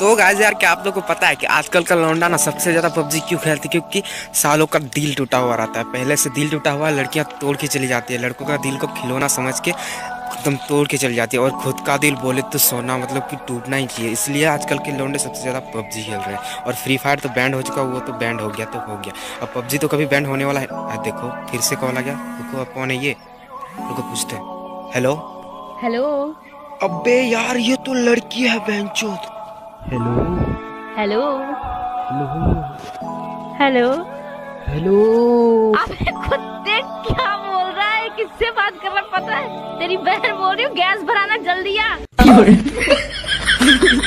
तो गाइस यार क्या आप लोग को पता है कि आजकल का लौंडा ना सबसे ज़्यादा पबजी क्यों खेलती है? क्योंकि सालों का दिल टूटा हुआ रहता है। पहले से दिल टूटा हुआ लड़कियाँ तोड़ के चली जाती है। लड़कों का दिल को खिलौना समझ के एकदम तोड़ के चली जाती है। और खुद का दिल बोले तो सोना मतलब कि टूटना ही चाहिए। इसलिए आजकल के लौंडे सबसे ज़्यादा पबजी खेल रहे हैं। और फ्री फायर तो बैंड हो चुका वो तो बैंड हो गया तो हो गया। अब पबजी तो कभी बैंड होने वाला है। आ, देखो फिर से कॉल आ गया। रुको अब कौन है ये? रुको पूछते हैं। हेलो हेलो अबे यार ये तो लड़की है बहन hello hello hello hello hello अबे खुद देख क्या बोल रहा है? किससे बात कर रहा पता है? तेरी बहन बोल रही हूँ गैस भराना जल्दी आ।